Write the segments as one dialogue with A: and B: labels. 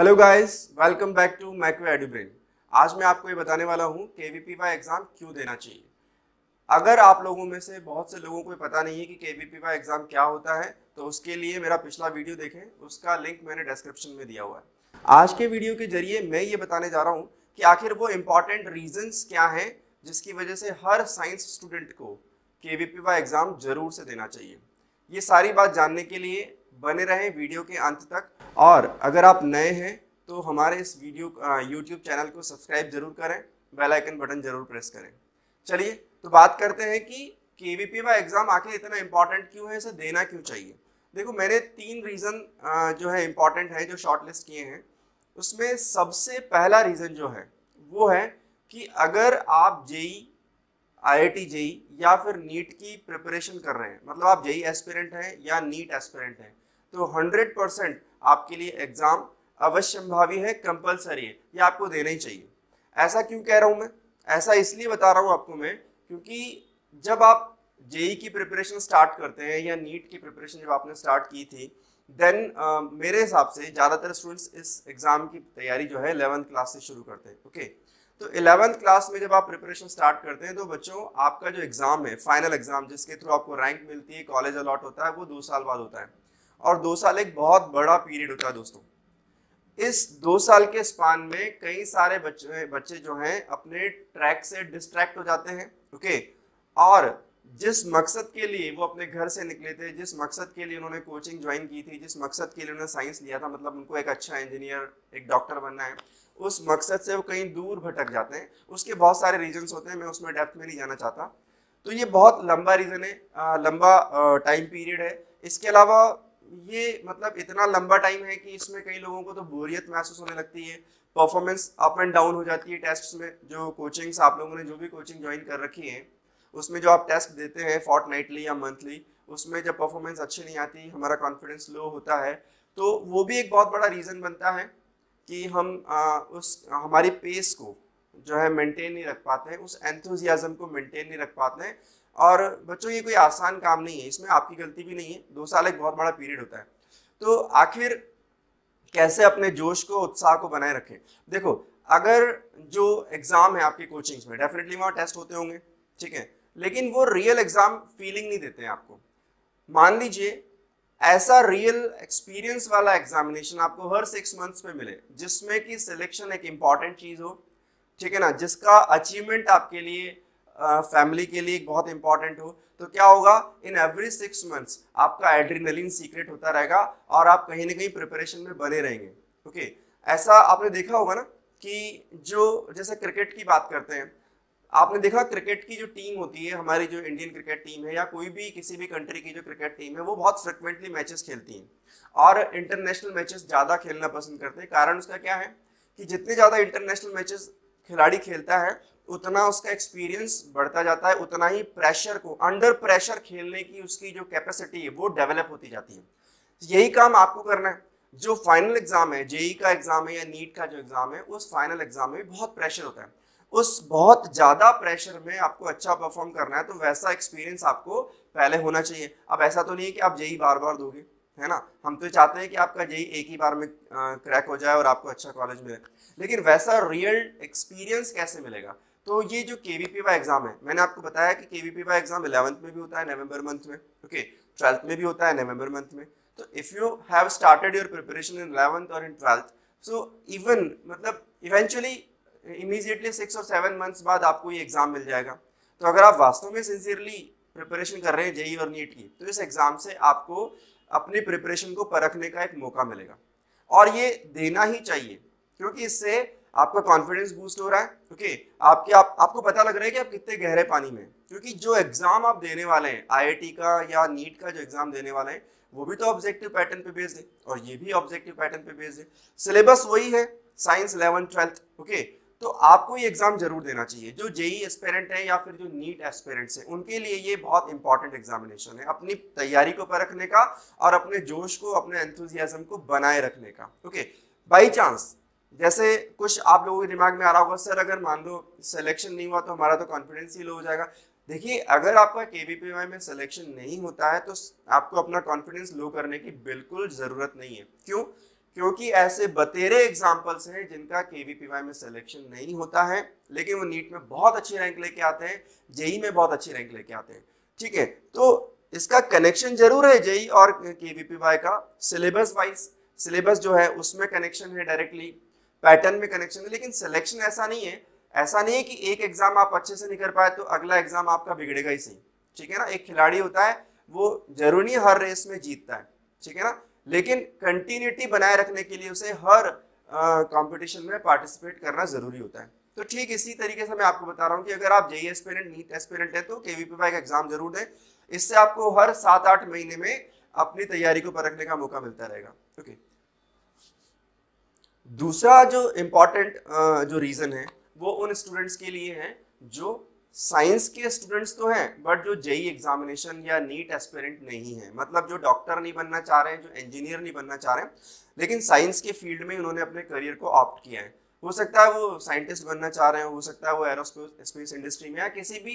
A: Hello guys welcome back to macro Edubrain आज मैं आपको ये बताने वाला हूँ के वी एग्ज़ाम क्यों देना चाहिए? अगर आप लोगों में से बहुत से लोगों को पता नहीं है कि के वी एग्ज़ाम क्या होता है तो उसके लिए मेरा पिछला वीडियो देखें, उसका लिंक मैंने डिस्क्रिप्शन में दिया हुआ है। आज के वीडियो के ज़रिए मैं ये बताने जा रहा हूँ कि आखिर वो इंपॉर्टेंट रीजंस क्या हैं, जिसकी वजह से हर साइंस स्टूडेंट को के एग्ज़ाम ज़रूर से देना चाहिए। ये सारी बात जानने के लिए बने रहें वीडियो के अंत तक। और अगर आप नए हैं तो हमारे इस वीडियो यूट्यूब चैनल को सब्सक्राइब ज़रूर करें, बेल आइकन बटन ज़रूर प्रेस करें। चलिए तो बात करते हैं कि के वी एग्ज़ाम आखिर इतना इंपॉर्टेंट क्यों है, इसे देना क्यों चाहिए? देखो, मैंने तीन रीज़न जो है इंपॉर्टेंट है, जो शॉर्ट लिस्ट किए हैं। उसमें सबसे पहला रीज़न जो है, वो है कि अगर आप जेई आई जेई या फिर नीट की प्रिपरेशन कर रहे हैं मतलब आप जेई एस्पिरेंट हैं या नीट एस्पिरेंट हैं तो 100 परसेंट आपके लिए एग्ज़ाम अवश्यंभावी है कंपलसरी है ये आपको देना ही चाहिए। ऐसा क्यों कह रहा हूँ मैं? ऐसा इसलिए बता रहा हूँ आपको मैं क्योंकि जब आप जेई की प्रिपरेशन स्टार्ट करते हैं या नीट की प्रिपरेशन जब आपने स्टार्ट की थी देन uh, मेरे हिसाब से ज़्यादातर स्टूडेंट्स इस एग्ज़ाम की तैयारी जो है इलेवंथ क्लास से शुरू करते हैं ओके okay? तो इलेवंथ क्लास में जब आप प्रिपरेशन स्टार्ट करते हैं तो बच्चों आपका जो एग्ज़ाम है फाइनल एग्ज़ाम जिसके थ्रू आपको रैंक मिलती है कॉलेज अलॉट होता है वो दो साल बाद होता है। और दो साल एक बहुत बड़ा पीरियड होता है दोस्तों। इस दो साल के स्पान में कई सारे बच्चे बच्चे जो हैं, अपने ट्रैक से डिस्ट्रैक्ट हो जाते हैं, ओके? और जिस मकसद के लिए वो अपने घर से निकले थे, जिस मकसद के लिए उन्होंने कोचिंग ज्वाइन की थी, जिस मकसद के लिए उन्होंने साइंस लिया था मतलब उनको एक अच्छा इंजीनियर एक डॉक्टर बनना है, उस मकसद से वो कहीं दूर भटक जाते हैं। उसके बहुत सारे रीजंस होते हैं, मैं उसमें डेप्थ में नहीं जाना चाहता। तो ये बहुत लंबा रीज़न है लंबा टाइम पीरियड है। इसके अलावा ये मतलब इतना लंबा टाइम है कि इसमें कई लोगों को तो बोरियत महसूस होने लगती है। परफॉर्मेंस अप एंड डाउन हो जाती है टेस्ट में। जो कोचिंग्स आप लोगों ने जो भी कोचिंग ज्वाइन कर रखी है उसमें जो आप टेस्ट देते हैं फॉर्ट नाइटली या मंथली उसमें जब परफॉर्मेंस अच्छी नहीं आती हमारा कॉन्फिडेंस लो होता है तो वो भी एक बहुत बड़ा रीज़न बनता है कि हम आ, उस हमारी पेस को जो है मेंटेन नहीं रख पाते हैं उस एंथुजियाज़म को मेंटेन नहीं रख पाते हैं। और बच्चों, ये कोई आसान काम नहीं है, इसमें आपकी गलती भी नहीं है, दो साल एक बहुत बड़ा पीरियड होता है। तो आखिर कैसे अपने जोश को, उत्साह को बनाए रखें? देखो, अगर जो एग्ज़ाम है आपकी कोचिंग्स में डेफिनेटली वहाँ टेस्ट होते होंगे, ठीक है? लेकिन वो रियल एग्ज़ाम फीलिंग नहीं देते हैं आपको। मान लीजिए, ऐसा रियल एक्सपीरियंस वाला एग्जामिनेशन आपको हर सिक्स मंथ्स में मिले, जिसमें कि सिलेक्शन एक इंपॉर्टेंट चीज़ हो, ठीक है ना? जिसका अचीवमेंट आपके लिए फैमिली के लिए बहुत इंपॉर्टेंट हो तो क्या होगा? इन एवरी सिक्स मंथ्स आपका एड्रीनलिन सीक्रेट होता रहेगा और आप कहीं ना कहीं प्रिपरेशन में बने रहेंगे ओके ऐसा आपने देखा होगा ना कि जो, जैसे क्रिकेट की बात करते हैं, आपने देखा क्रिकेट की जो टीम होती है, हमारी जो इंडियन क्रिकेट टीम है या कोई भी किसी भी कंट्री की जो क्रिकेट टीम है, वो बहुत फ्रिक्वेंटली मैचेस खेलती हैं और इंटरनेशनल मैचेस ज़्यादा खेलना पसंद करते हैं। कारण उसका क्या है कि जितने ज़्यादा इंटरनेशनल मैचेस खिलाड़ी खेलता है उतना उसका एक्सपीरियंस बढ़ता जाता है, उतना ही प्रेशर को अंडर प्रेशर खेलने की उसकी जो कैपेसिटी है, वो डेवलप होती जाती है। यही काम आपको करना है। जो फाइनल एग्ज़ाम है जेई का एग्ज़ाम है या नीट का जो एग्ज़ाम है, उस फाइनल एग्ज़ाम में बहुत प्रेशर होता है। उस बहुत ज़्यादा प्रेशर में आपको अच्छा परफॉर्म करना है तो वैसा एक्सपीरियंस आपको पहले होना चाहिए। अब ऐसा तो नहीं है कि आप जेई बार बार दोगे, है ना? हम तो चाहते हैं कि आपका जेई एक ही बार में क्रैक हो जाए और आपको अच्छा कॉलेज मिले। लेकिन वैसा रियल एक्सपीरियंस कैसे मिलेगा? तो ये जो के वी एग्ज़ाम है, मैंने आपको बताया कि के वी एग्ज़ाम इलेवंथ में भी होता है नवंबर मंथ में ओके ट्वेल्थ में भी होता है नवंबर मंथ में। तो if you have started your preparation in eleventh और इन ट्वेल्थ सो इवन मतलब इवेंचुअली इमीजिएटली सिक्स और सेवन मंथ्स बाद आपको ये एग्ज़ाम मिल जाएगा। तो अगर आप वास्तव में सिंसियरली प्रिपरेशन कर रहे हैं, जेई और नीट की तो इस एग्ज़ाम से आपको अपनी प्रिपरेशन को परखने का एक मौका मिलेगा। और ये देना ही चाहिए, क्योंकि इससे आपका कॉन्फिडेंस बूस्ट हो रहा है ओके आपके, आप, आपको पता लग रहा है कि आप कितने गहरे पानी में क्योंकि जो एग्ज़ाम आप देने वाले हैं आईआईटी का या नीट का जो एग्ज़ाम देने वाले हैं, वो भी तो ऑब्जेक्टिव पैटर्न पे बेस्ड है और ये भी ऑब्जेक्टिव पैटर्न पे बेस्ड है। सिलेबस वही है साइंस इलेवन ट्वेल्थ ओके तो आपको ये एग्ज़ाम ज़रूर देना चाहिए। जो जेई एस्पेरेंट है या फिर जो नीट एस्पेरेंट्स हैं, उनके लिए ये बहुत इंपॉर्टेंट एग्जामिनेशन है, अपनी तैयारी को परखने का और अपने जोश को, अपने एंथुजियाज्म को बनाए रखने का ओके बाई चांस जैसे कुछ आप लोगों के दिमाग में आ रहा होगा, सर, अगर मान लो सिलेक्शन नहीं हुआ तो हमारा तो कॉन्फिडेंस ही लो हो जाएगा। देखिए, अगर आपका केवीपीवाई में सिलेक्शन नहीं होता है तो आपको अपना कॉन्फिडेंस लो करने की बिल्कुल ज़रूरत नहीं है। क्यों? क्योंकि ऐसे बतेरे एग्जाम्पल्स हैं जिनका केवीपीवाई में सिलेक्शन नहीं होता है, लेकिन वो नीट में बहुत अच्छी रैंक लेके आते हैं, जेई में बहुत अच्छी रैंक लेके आते हैं। ठीक है? तो इसका कनेक्शन ज़रूर है जेई और केवीपीवाई का। सिलेबस वाइज सिलेबस जो है, उसमें कनेक्शन है डायरेक्टली पैटर्न में कनेक्शन है लेकिन सिलेक्शन ऐसा नहीं है। ऐसा नहीं है कि एक एग्ज़ाम आप अच्छे से नहीं कर पाए तो अगला एग्ज़ाम आपका बिगड़ेगा ही सही। ठीक है ना? एक खिलाड़ी होता है, वो ज़रूरी हर रेस में जीतता है। ठीक है ना? लेकिन कंटिन्यूटी बनाए रखने के लिए उसे हर कंपटीशन में पार्टिसिपेट करना ज़रूरी होता है। तो ठीक इसी तरीके से मैं आपको बता रहा हूँ कि अगर आप जेई एस्पिरेंट नीट एस्पिरेंट है तो केवीपी का एग्ज़ाम ज़रूर दें। इससे आपको हर सात आठ महीने में अपनी तैयारी को परखने का मौका मिलता रहेगा। ओके? दूसरा जो इम्पोर्टेंट जो रीजन है, वो उन स्टूडेंट्स के लिए है जो साइंस के स्टूडेंट्स तो हैं बट जो जेई एग्जामिनेशन या नीट एस्पिरेंट नहीं है। मतलब जो डॉक्टर नहीं बनना चाह रहे हैं, जो इंजीनियर नहीं बनना चाह रहे हैं, लेकिन साइंस के फ़ील्ड में उन्होंने अपने करियर को ऑप्ट किया है। हो सकता है वो साइंटिस्ट बनना चाह रहे हो हो सकता है वो एरोस्पेस इंडस्ट्री में या किसी भी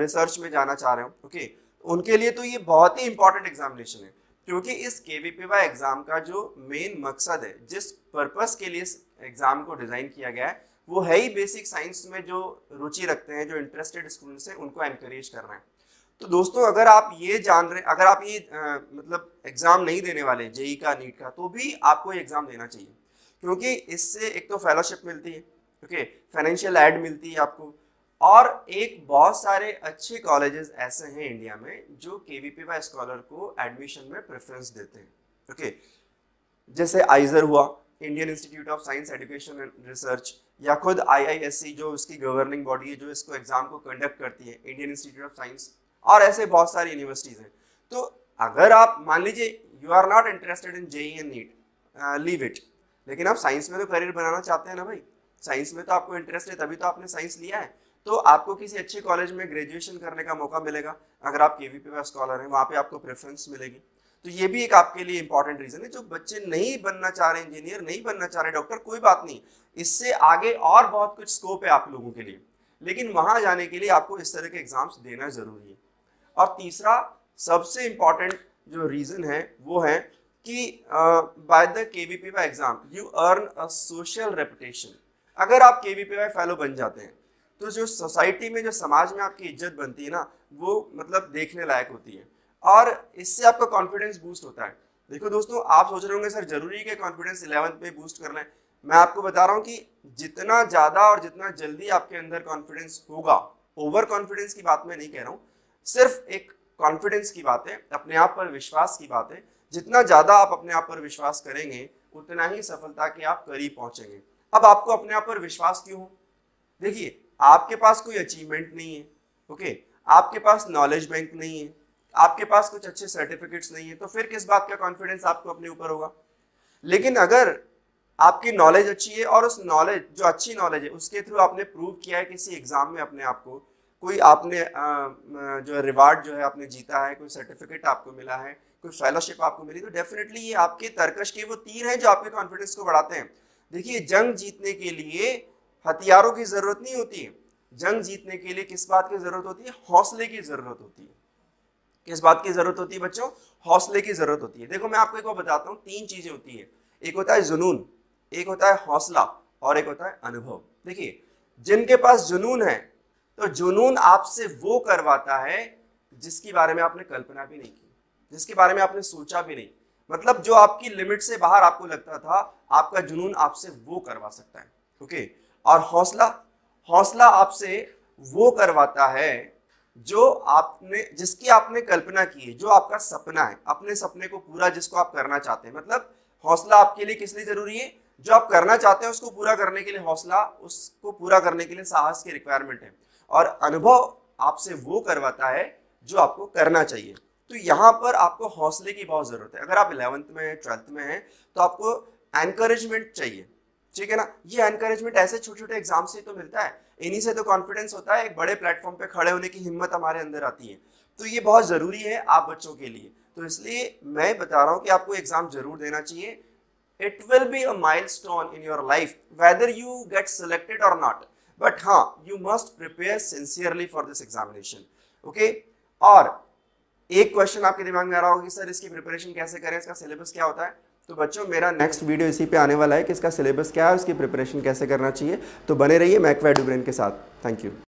A: रिसर्च में जाना चाह रहे हो ओके उनके लिए तो ये बहुत ही इंपॉर्टेंट एग्जामिनेशन है। क्योंकि इस के एग्ज़ाम का जो मेन मकसद है जिस पर्पस के लिए इस एग्ज़ाम को डिज़ाइन किया गया है वो है ही बेसिक साइंस में जो रुचि रखते हैं जो इंटरेस्टेड स्टूडेंट्स हैं उनको एनकरेज करना है। तो दोस्तों अगर आप ये जान रहे अगर आप ये आ, मतलब एग्ज़ाम नहीं देने वाले जेई का नीट का तो भी आपको ये एग्ज़ाम देना चाहिए। क्योंकि इससे एक तो फेलोशिप मिलती है ओके फाइनेंशियल एड मिलती है आपको। और एक बहुत सारे अच्छे कॉलेजेस ऐसे हैं इंडिया में जो K V P Y scholar को एडमिशन में प्रेफरेंस देते हैं ओके जैसे आइजर हुआ Indian Institute of Science Education and Research या खुद आईआईएससी जो उसकी गवर्निंग बॉडी है, जो इसको एग्ज़ाम को कंडक्ट करती है इंडियन इंस्टीट्यूट ऑफ़ साइंस और ऐसे बहुत सारी यूनिवर्सिटीज हैं। तो अगर आप, मान लीजिए you are not interested in JEE and NEET leave it लेकिन आप साइंस में तो करियर बनाना चाहते हैं ना भाई? साइंस में तो आपको इंटरेस्ट है, तभी तो आपने साइंस लिया है। तो आपको किसी अच्छे कॉलेज में ग्रेजुएशन करने का मौका मिलेगा। अगर आप के वी पी स्कॉलर हैं, वहाँ पे आपको प्रेफरेंस मिलेगी। तो ये भी एक आपके लिए इंपॉर्टेंट रीजन है। जो बच्चे नहीं बनना चाह रहे इंजीनियर नहीं बनना चाह रहे डॉक्टर कोई बात नहीं। इससे आगे और बहुत कुछ स्कोप है आप लोगों के लिए। लेकिन वहाँ जाने के लिए आपको इस तरह के एग्ज़ाम्स देना ज़रूरी है। और तीसरा, सबसे इंपॉर्टेंट जो रीजन है, वो है कि by the KVP exam you earn a social reputation अगर आप केवीपी फेलो बन जाते हैं तो जो सोसाइटी में, जो समाज में आपकी इज़्ज़त बनती है ना, वो मतलब देखने लायक होती है। और इससे आपका कॉन्फिडेंस बूस्ट होता है। देखो दोस्तों, आप सोच रहे होंगे, सर, ज़रूरी है कॉन्फिडेंस इलेवंथ में बूस्ट करना है? मैं आपको बता रहा हूँ कि जितना ज़्यादा और जितना जल्दी आपके अंदर कॉन्फिडेंस होगा ओवर कॉन्फिडेंस की बात मैं नहीं कह रहा हूँ, सिर्फ़ एक कॉन्फिडेंस की बात है, अपने आप पर विश्वास की बात है। जितना ज़्यादा आप अपने आप पर विश्वास करेंगे, उतना ही सफलता के आप करीब पहुँचेंगे। अब आपको अपने आप पर विश्वास क्यों हो? देखिए आपके पास कोई अचीवमेंट नहीं है ओके आपके पास नॉलेज बैंक नहीं है, आपके पास कुछ अच्छे सर्टिफिकेट्स नहीं है तो फिर किस बात का कॉन्फिडेंस आपको अपने ऊपर होगा? लेकिन अगर आपकी नॉलेज अच्छी है और उस नॉलेज जो अच्छी नॉलेज है, उसके थ्रू आपने प्रूव किया है किसी एग्ज़ाम में अपने आप को, कोई आपने जो रिवार्ड जो है आपने जीता है, कोई सर्टिफिकेट आपको मिला है, कोई फेलोशिप आपको मिली तो डेफिनेटली ये आपके तर्कश के वो तीर हैं जो आपके कॉन्फिडेंस को बढ़ाते हैं। देखिए, जंग जीतने के लिए हथियारों की ज़रूरत नहीं होती। जंग जीतने के लिए किस बात की ज़रूरत होती है? हौसले की ज़रूरत होती है। किस बात की ज़रूरत होती है बच्चों? हौसले की ज़रूरत होती है। देखो, मैं आपको एक बार बताता हूँ, तीन चीज़ें होती है। एक होता है जुनून, एक होता है हौसला और एक होता है अनुभव। देखिए, जिनके पास जुनून है तो जुनून आपसे वो करवाता है जिसके बारे में आपने कल्पना भी नहीं की, जिसके बारे में आपने सोचा भी नहीं। मतलब जो आपकी लिमिट से बाहर आपको लगता था, आपका जुनून आपसे वो करवा सकता है। ओके? और हौसला हौसला आपसे वो करवाता है जो आपने, जिसकी आपने कल्पना की है, जो आपका सपना है, अपने सपने को पूरा जिसको आप करना चाहते हैं। मतलब हौसला आपके लिए किस लिए ज़रूरी है? जो आप करना चाहते हैं उसको पूरा करने के लिए हौसला, उसको पूरा करने के लिए साहस की रिक्वायरमेंट है। और अनुभव आपसे वो करवाता है जो आपको करना चाहिए। तो यहाँ पर आपको हौसले की बहुत ज़रूरत है। अगर आप इलेवंथ में ट्वेल्थ में हैं तो आपको एनकरेजमेंट चाहिए। ठीक है ना? ये एनकरेजमेंट ऐसे छोटे छोटे एग्ज़ाम से तो मिलता है। इन्हीं से तो कॉन्फिडेंस होता है, एक बड़े प्लेटफॉर्म पे खड़े होने की हिम्मत हमारे अंदर आती है। तो ये बहुत ज़रूरी है आप बच्चों के लिए। तो इसलिए मैं बता रहा हूँ कि आपको एग्ज़ाम ज़रूर देना चाहिए। It will be a milestone in your life, whether you get selected or not. But हाँ you must prepare sincerely for this examination. Okay? और एक क्वेश्चन आपके दिमाग में आ रहा होगा कि, सर, इसकी प्रिपरेशन कैसे करें? इसका सिलेबस क्या होता है? तो बच्चों, मेरा नेक्स्ट वीडियो इसी पे आने वाला है कि इसका सिलेबस क्या है, उसकी प्रिपरेशन कैसे करना चाहिए। तो बने रहिए मैकवा एडुब्रेन के साथ। Thank you